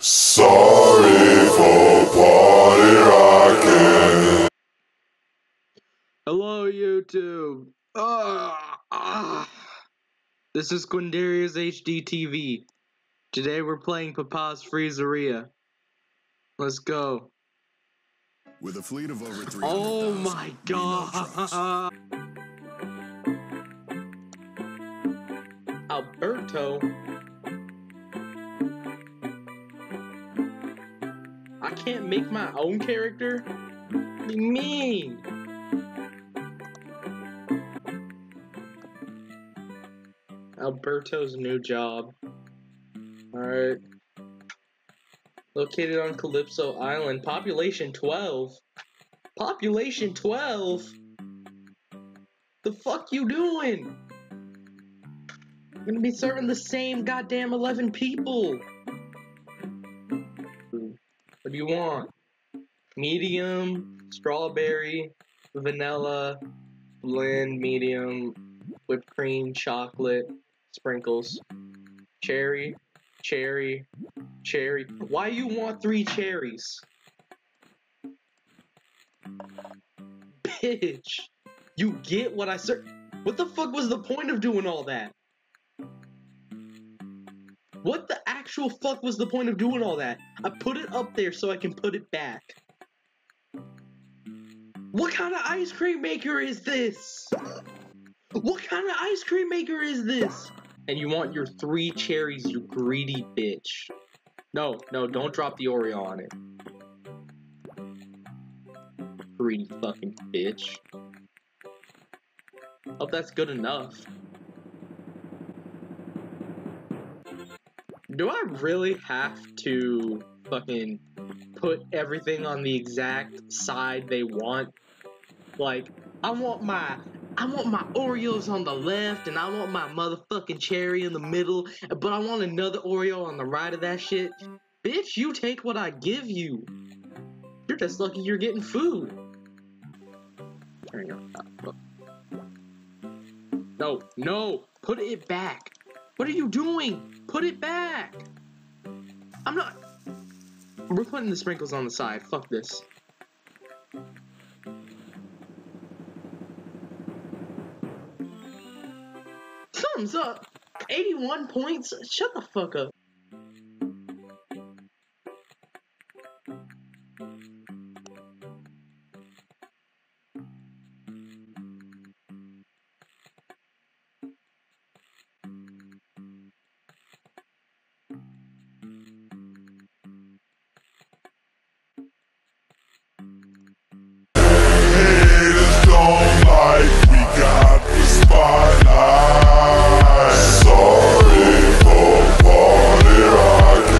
Sorry for party rocking. Hello, YouTube. Ah, ah. This is Quindarius HD TV. Today we're playing Papa's Freezeria. Let's go. With a fleet of over 300,000, Oh my we god. Alberto. I can't make my own character? What do you mean? Alberto's new job. Alright. Located on Calypso Island. Population 12. Population 12? The fuck you doing? Gonna be serving the same goddamn 11 people. What do you want? Medium, strawberry, vanilla, blend, medium, whipped cream, chocolate, sprinkles, cherry, cherry, cherry. Why you want three cherries? Bitch, you get what I ser- What the fuck was the point of doing all that? What the actual fuck was the point of doing all that? I put it up there so I can put it back. What kind of ice cream maker is this? What kind of ice cream maker is this? And you want your three cherries, you greedy bitch. No, no, don't drop the Oreo on it. Greedy fucking bitch. Hope that's good enough. Do I really have to fucking put everything on the exact side they want? Like, I want my I want my Oreos on the left and I want my motherfucking cherry in the middle, but I want another Oreo on the right of that shit. Bitch, you take what I give you. You're just lucky you're getting food. No, no, put it back. What are you doing? Put it back. I'm not. We're putting the sprinkles on the side. Fuck this. Thumbs up. 81 points. Shut the fuck up.